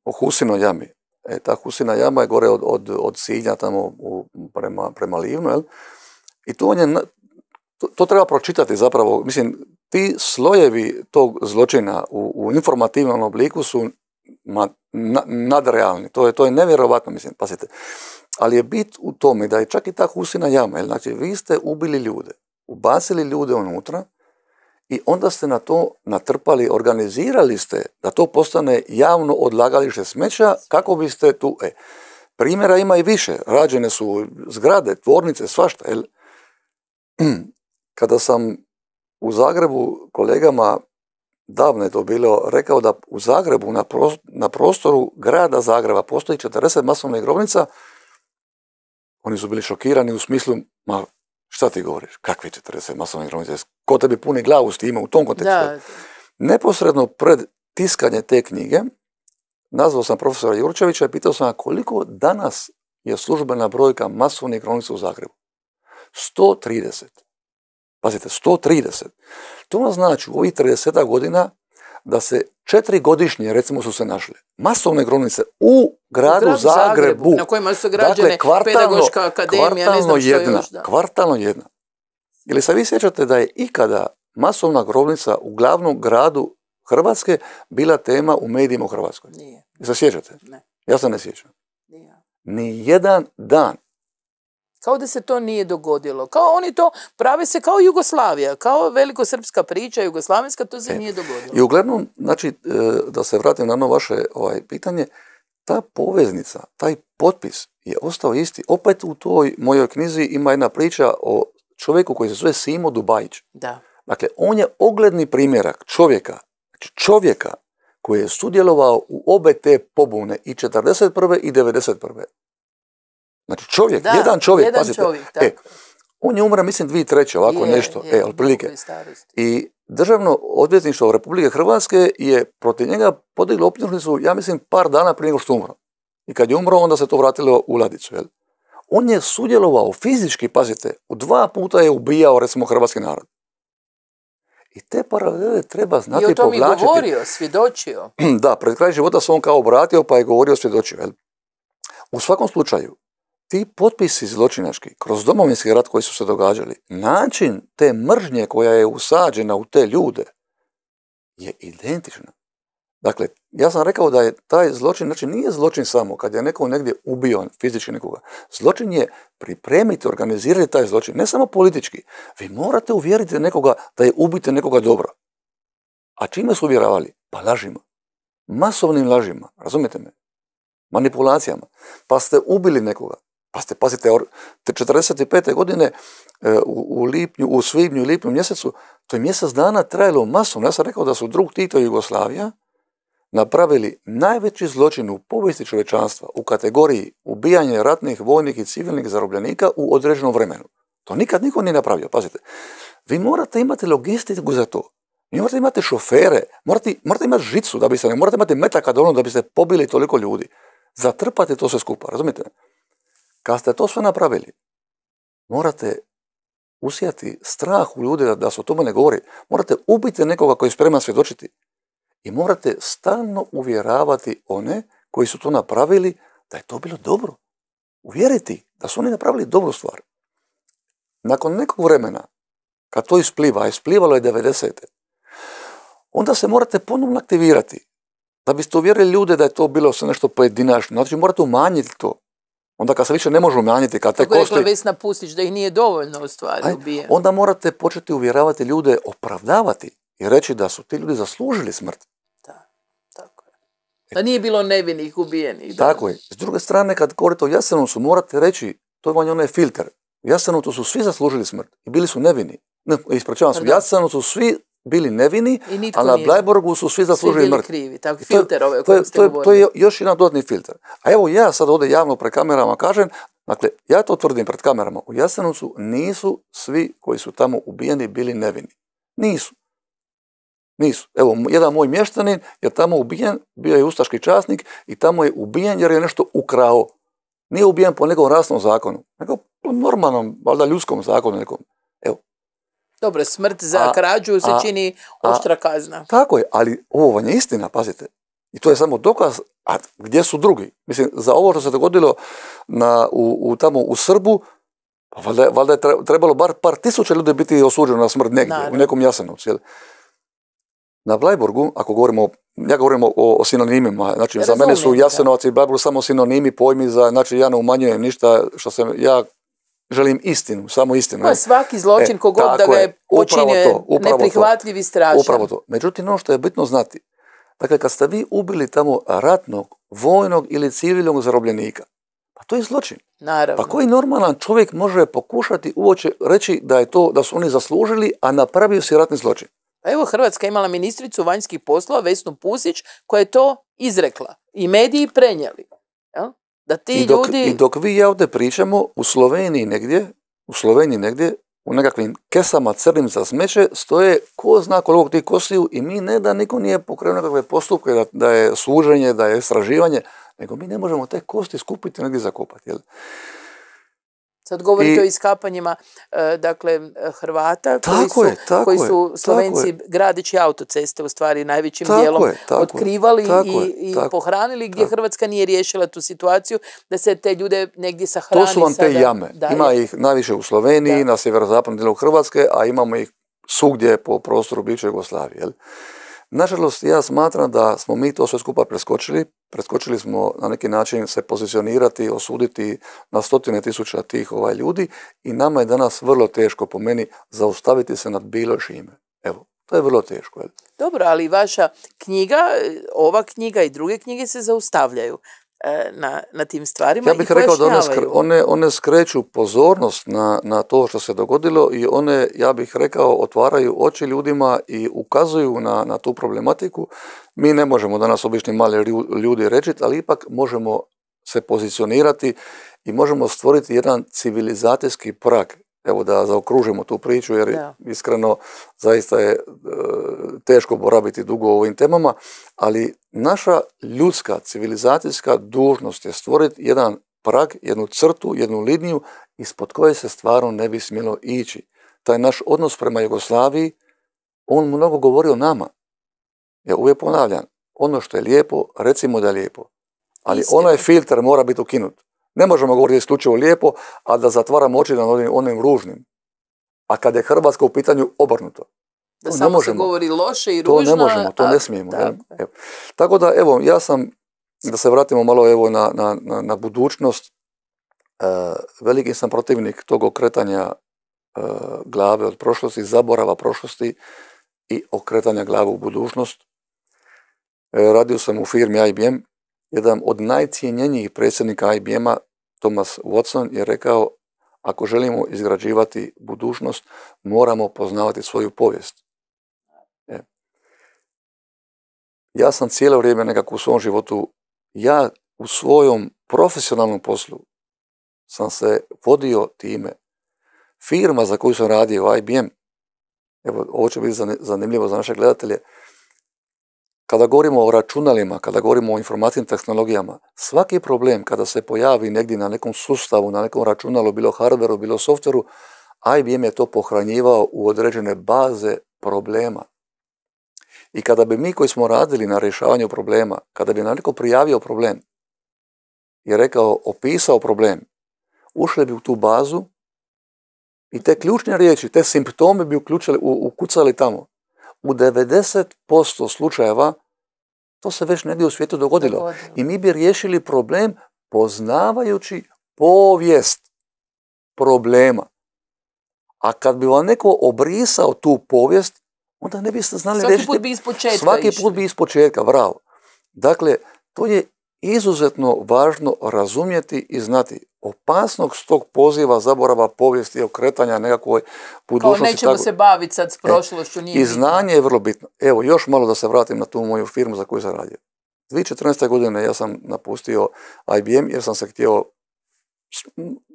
B: o Husinoj jami. E, ta Husina jama je gore od, od, od Sinja tamo u, prema, prema Livnu, jel? I to, on je, to, to treba pročitati zapravo. Mislim, ti slojevi tog zločina u, u informativnom obliku su ma, nadrealni. To je, to je nevjerovatno, mislim, pasite. Ali je bit u tome da je čak i ta husina jama, jel? znači vi ste ubili ljude, ubacili ljude unutra i onda ste na to natrpali, organizirali ste da to postane javno odlagalište smeća kako biste tu... E, primjera ima i više, rađene su zgrade, tvornice, svašta. Jel? [clears throat] Kada sam u Zagrebu kolegama davno je to bilo, rekao da u Zagrebu, na, na prostoru grada Zagreba, postoji 40 masovnih grobnica, oni su bili šokirani u smislu, ma šta ti govoriš, kakve 40 masovnih grobnica, ko tebi puni glavu s time u tom kontekstu. Neposredno pred tiskanje te knjige, nazvao sam profesora Jurčevića i pitao sam koliko danas je službena brojka masovnih grobnica u Zagrebu. 130. Pazite, 130. To vam znači u ovih 30 godina da se četiri godišnje, recimo, su se našle masovne grobnice u gradu, gradu Zagrebu,
A: Na kojima su građene dakle, kvartalno, pedagoška akademija, ne znam
B: jedna,
A: još. Da.
B: Kvartalno jedna. Ili se vi sjećate da je ikada masovna grobnica u glavnom gradu Hrvatske bila tema u medijima u Hrvatskoj?
A: Nije.
B: Se sjećate?
A: Ne.
B: Ja se ne sjećam.
A: Nije.
B: Ni jedan dan
A: kao da se to nije dogodilo. Kao oni to prave se kao Jugoslavija, kao velikosrpska priča jugoslavenska, to se e, nije dogodilo.
B: I uglavnom, znači, e, da se vratim na ono vaše ovaj, pitanje, ta poveznica, taj potpis je ostao isti. Opet u toj mojoj knjizi ima jedna priča o čovjeku koji se zove Simo Dubajić.
A: Da.
B: Dakle, on je ogledni primjerak čovjeka, znači čovjeka koji je sudjelovao u obe te pobune i 41. i 91. Znači čovjek, jedan čovjek, jedan pazite. Čovjek, e, on je umra, mislim, dvije treće, ovako nešto, je, e, otprilike. I državno odvjetništvo Republike Hrvatske je protiv njega podiglo optužnicu, ja mislim, par dana prije nego što umro. I kad je umro, onda se to vratilo u ladicu, jel? On je sudjelovao fizički, pazite, u dva puta je ubijao, recimo, hrvatski narod. I te paralele treba znati povlačiti. I o tom i
A: govorio, svjedočio. [clears throat]
B: Da, pred kraj života se on kao obratio pa je govorio svjedočio. Jel? U svakom slučaju, ti potpisi zločinački kroz domovinski rat koji su se događali, način te mržnje koja je usađena u te ljude je identična. Dakle, ja sam rekao da je taj zločin, znači nije zločin samo kad je neko negdje ubio fizički nekoga. Zločin je pripremiti, organizirati taj zločin, ne samo politički. Vi morate uvjeriti nekoga da je ubite nekoga dobro. A čime su uvjeravali? Pa lažima. Masovnim lažima, razumijete me? Manipulacijama. Pa ste ubili nekoga. Pazite, pazite, te 45. godine e, u, lipnju, u svibnju i lipnju mjesecu, to je mjesec dana trajalo masovno. Ja sam rekao da su drug Tito Jugoslavija napravili najveći zločin u povijesti čovječanstva u kategoriji ubijanja ratnih, vojnih i civilnih zarobljenika u određenom vremenu. To nikad niko nije napravio, pazite. Vi morate imati logistiku za to. Vi morate imati šofere, morate, morate imati žicu da biste, morate imati metaka dovoljno da biste pobili toliko ljudi. Zatrpate to sve skupa, razumijete? Kad ste to sve napravili, morate usijati strah u ljude da, se o tome ne govori. Morate ubiti nekoga koji je spreman svjedočiti. I morate stalno uvjeravati one koji su to napravili da je to bilo dobro. Uvjeriti da su oni napravili dobru stvar. Nakon nekog vremena, kad to ispliva, a isplivalo je 90. Onda se morate ponovno aktivirati. Da biste uvjerili ljude da je to bilo sve nešto pojedinačno. Znači morate umanjiti to. Onda kad se više ne može umanjiti, kad te kosti...
A: Kako Vesna Pustić, da ih nije dovoljno u stvari
B: Onda morate početi uvjeravati ljude, opravdavati i reći da su ti ljudi zaslužili smrt.
A: Da. Da nije bilo nevinih ubijenih. Da.
B: Tako je. S druge strane, kad govorite o Jasenovcu, morate reći, to vam je onaj filter. U Jasenovcu su svi zaslužili smrt i bili su nevini. Ne, ispričavam se, u. Jasenovcu su svi bili nevini, a na. Bleiburgu su svi
A: Svi
B: zaslužili
A: bili krivi. Tako, filter ove
B: To je, to, je, to je još jedan dodatni filter. A evo ja sad ovdje javno pred kamerama kažem, dakle, ja to tvrdim pred kamerama, u Jasenovcu nisu svi koji su tamo ubijeni bili nevini. Nisu. Nisu. Evo, jedan moj mještanin je tamo ubijen, bio je ustaški časnik i tamo je ubijen jer je nešto ukrao. Nije ubijen po nekom rasnom zakonu, nego po normalnom, valjda ljudskom zakonu nekom.
A: Dobro, smrt za
B: A-
A: krađu se
B: a-
A: čini oštra kazna.
B: Tako je, ali ovo vam je istina, pazite. I to je samo dokaz, a gdje su drugi? Mislim, za ovo što se dogodilo na, u, u- tamo u Srbu, pa valjda, valjda je tre- trebalo bar par tisuća ljudi biti osuđeno na smrt negdje,
A: Naravno.
B: u nekom Jasenovcu. Jel? Na Bleiburgu, ako govorimo, ja govorim o, o sinonimima, znači za mene su. Jasenovac i Bleiburg samo sinonimi, pojmi za, znači ja ne umanjujem ništa što sam, ja želim istinu, samo istinu.
A: Pa svaki zločin,
B: E,
A: kogod da ga
B: je.
A: počinio, neprihvatljiv i strašan.
B: Upravo to. Međutim, ono što je bitno znati, dakle, kad ste vi ubili tamo ratnog, vojnog ili civilnog zarobljenika, pa to je zločin.
A: Naravno.
B: Pa koji normalan čovjek može pokušati uopće reći da je to, da su oni zaslužili, a napravio si ratni zločin?
A: Pa evo Hrvatska je imala ministricu vanjskih poslova Vesnu Pusić koja je to izrekla i mediji prenijeli. Jel? Da ti
B: I dok,
A: ljudi...
B: I dok vi ja ovdje pričamo, u Sloveniji negdje, u Sloveniji negdje, u nekakvim kesama crnim za smeće, stoje ko zna koliko tih kostiju i mi ne da niko nije pokrenuo nekakve postupke, da, da je suženje, da je istraživanje, nego mi ne možemo te kosti skupiti negdje zakopati. Jel?
A: Sad govorite
B: I-
A: o iskapanjima e, dakle Hrvata koji
B: Tako
A: su,
B: je, tako
A: koji
B: je,
A: su
B: tako
A: Slovenci
B: je.
A: gradeći autoceste u stvari najvećim
B: Tako
A: dijelom
B: je, tako je,
A: otkrivali
B: tako
A: i,
B: je,
A: i
B: tako-
A: pohranili gdje
B: tako.
A: Hrvatska nije riješila tu situaciju da se te ljude negdje sahrani
B: To su vam te
A: sada
B: jame.
A: dalje.
B: Ima ih najviše u Sloveniji,
A: Da.
B: na sjeverozapadnom dijelu Hrvatske, a imamo ih svugdje po prostoru bivše Jugoslavije. Jel? Nažalost, ja smatram da smo mi to sve skupa preskočili. Preskočili smo na neki način se pozicionirati, osuditi na stotine tisuća tih ovaj, ljudi i nama je danas vrlo teško po meni zaustaviti se nad bilo čime. Evo, to je vrlo teško.
A: Dobro, ali vaša knjiga, ova knjiga i druge knjige se zaustavljaju na, na tim stvarima
B: Ja
A: i
B: bih rekao da one, skre- one, one skreću pozornost na, na to što se dogodilo i one, ja bih rekao, otvaraju oči ljudima i ukazuju na, na tu problematiku. Mi ne možemo danas obični mali lju- ljudi reći, ali ipak možemo se pozicionirati i možemo stvoriti jedan civilizacijski prag. Evo da zaokružimo tu priču jer
A: Da.
B: iskreno zaista je e, teško boraviti dugo o ovim temama, ali naša ljudska civilizacijska dužnost je stvoriti jedan prag, jednu crtu, jednu liniju ispod koje se stvarno ne bi smjelo ići. Taj naš odnos prema Jugoslaviji, on mnogo govori o nama. Ja uvijek ponavljam, ono što je lijepo, recimo da je lijepo. Ali
A: Istina.
B: onaj filter mora biti ukinut. Ne možemo govoriti isključivo lijepo, a da zatvaramo oči na onim, onim ružnim. A kad je Hrvatska u pitanju obrnuto.
A: Da
B: to ne
A: samo se
B: možemo.
A: govori loše i
B: To
A: ružno.
B: ne možemo, to
A: a-
B: ne smijemo.
A: je.
B: Evo. Tako da, evo, ja sam, da se vratimo malo evo na, na, na, na budućnost, e, veliki sam protivnik tog okretanja e, glave od prošlosti, zaborava prošlosti i okretanja glave u budućnost. E, radio sam u firmi IBM, jedan od najcijenjenijih predsjednika IBM-a, Thomas Watson, je rekao ako želimo izgrađivati budućnost, moramo poznavati svoju povijest. E. Ja sam cijelo vrijeme nekako u svom životu, ja u svojom profesionalnom poslu sam se vodio time. Firma za koju sam radio, IBM, evo ovo će biti zani- zanimljivo za naše gledatelje, kada govorimo o računalima, kada govorimo o informacijskim tehnologijama, svaki problem kada se pojavi negdje na nekom sustavu, na nekom računalu, bilo hardveru, bilo softveru, IBM je to pohranjivao u određene baze problema. I kada bi mi koji smo radili na rješavanju problema, kada bi nam neko prijavio problem i rekao, opisao problem, ušli bi u tu bazu i te ključne riječi, te simptome bi uključili, u- ukucali tamo. U 90% slučajeva to se već negdje u svijetu dogodilo.
A: Dogodilo.
B: I mi bi riješili problem poznavajući povijest problema. A kad bi vam neko obrisao tu povijest, onda ne biste znali
A: Svaki
B: riješiti
A: put bi iz početka
B: Svaki
A: išli.
B: put bi iz početka, bravo. Dakle, To je izuzetno važno razumjeti i znati opasnog s tog poziva zaborava povijesti, okretanja nekakvoj budućnosti.
A: Kao nećemo se baviti sad s e, prošlošću, nije
B: I znanje je vrlo bitno. Evo, još malo da se vratim na tu moju firmu za koju sam radio. 2014. godine ja sam napustio IBM jer sam se htio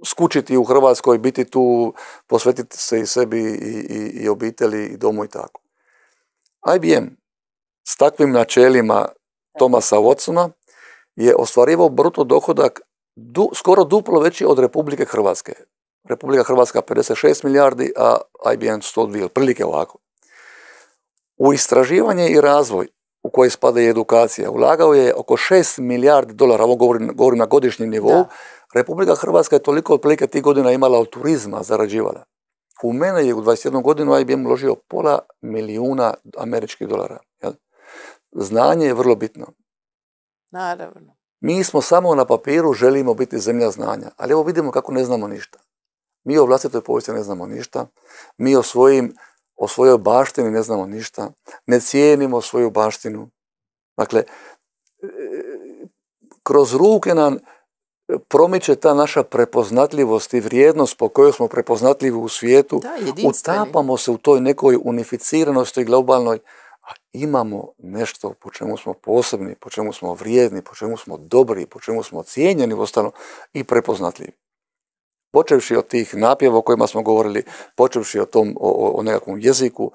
B: skučiti u Hrvatskoj, biti tu, posvetiti se i sebi i, i, i obitelji i domu i tako. IBM s takvim načelima Tomasa Watsona je ostvarivao bruto dohodak du, skoro duplo veći od Republike Hrvatske. Republika Hrvatska 56 milijardi, a IBM 102, otprilike ovako. U istraživanje i razvoj u koji spada i edukacija, ulagao je oko 6 milijardi dolara, ovo govorim, govorim na godišnjem nivou, Republika Hrvatska je toliko otprilike tih godina imala od turizma, zarađivala. U mene je u 21 godinu IBM uložio pola milijuna američkih dolara. Jel? Znanje je vrlo bitno.
A: Naravno.
B: Mi smo samo na papiru želimo biti zemlja znanja, ali evo vidimo kako ne znamo ništa. Mi o vlastitoj povijesti ne znamo ništa, mi o, svojim, o svojoj baštini ne znamo ništa, ne cijenimo svoju baštinu. Dakle, kroz ruke nam promiče ta naša prepoznatljivost i vrijednost po kojoj smo prepoznatljivi u svijetu.
A: Da,
B: Utapamo se u toj nekoj unificiranosti globalnoj, a imamo nešto po čemu smo posebni, po čemu smo vrijedni, po čemu smo dobri, po čemu smo cijenjeni ostalo i prepoznatljivi. Počevši od tih napjeva o kojima smo govorili, počevši o tom, o, o nekakvom jeziku,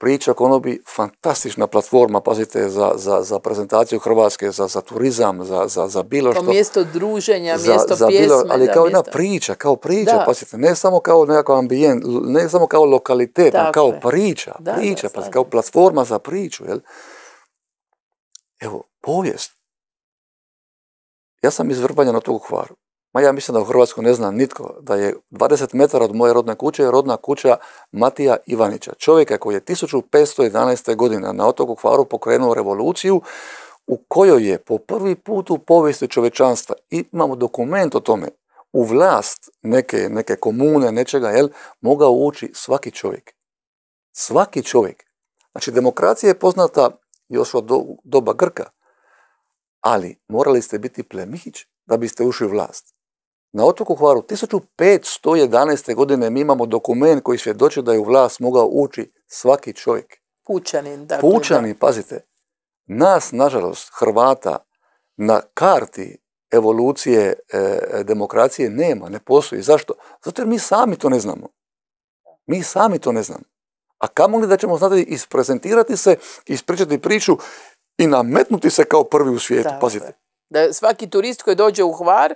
B: Priča Konobi, fantastična platforma, pazite, za, za, za prezentaciju Hrvatske, za, za turizam, za, za, za bilo što.
A: Kao mjesto druženja, mjesto za pjesme.
B: Bilo, ali kao jedna priča, kao priča, pazite, ne samo kao nekakav ambijent, ne samo kao lokalitet, kao priča, priča, pazite, kao platforma za priču, jel? Evo, povijest. Ja sam iz Vrbanja na tog hvaru. Ma ja mislim da u Hrvatskoj ne zna nitko da je 20 metara od moje rodne kuće rodna kuća Matija Ivanića, čovjeka koji je 1511. godine na otoku Hvaru pokrenuo revoluciju u kojoj je po prvi put u povijesti čovečanstva, imamo dokument o tome, u vlast neke, neke komune, nečega, jel, mogao ući svaki čovjek. Svaki čovjek. Znači, demokracija je poznata još od doba Grka, ali morali ste biti plemić da biste ušli u vlast. Na otoku Hvaru 1511. godine mi imamo dokument koji svjedoči da je u vlast mogao ući svaki čovjek.
A: Pučanin, dakle.
B: Pučanin, pazite. Nas, nažalost, Hrvata, na karti evolucije e, demokracije nema, ne postoji. Zašto? Zato jer mi sami to ne znamo. Mi sami to ne znamo. A li da ćemo znati isprezentirati se, ispričati priču i nametnuti se kao prvi u svijetu. Pazite.
A: Da svaki turist koji dođe u Hvar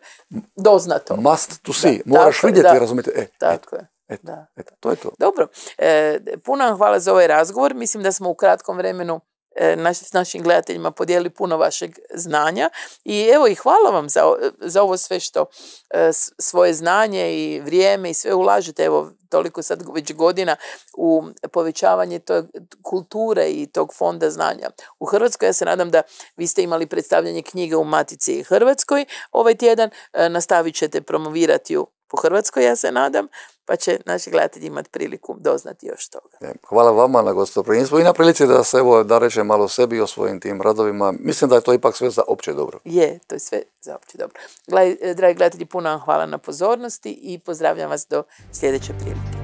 A: dozna to.
B: Must to see. Moraš vidjeti i razumjeti. E,
A: tako je.
B: Eto, da. eto, to je to.
A: Dobro. E, puno vam hvala za ovaj razgovor. Mislim da smo u kratkom vremenu e, s našim gledateljima podijelili puno vašeg znanja i evo i hvala vam za, za ovo sve što e, svoje znanje i vrijeme i sve ulažete. Evo toliko sad već godina u povećavanje tog kulture i tog fonda znanja. U Hrvatskoj ja se nadam da vi ste imali predstavljanje knjige u Matici Hrvatskoj ovaj tjedan, e, nastavit ćete promovirati ju po Hrvatskoj, ja se nadam, pa će naši gledatelji imati priliku doznati još toga.
B: E, hvala vama na gostoprinjstvu i na prilici da se evo da rečem malo sebi o svojim tim radovima. Mislim da je to ipak sve za opće dobro.
A: Je, to je sve za opće dobro. dragi gledatelji, puno vam hvala na pozornosti i pozdravljam vas do sljedeće prilike.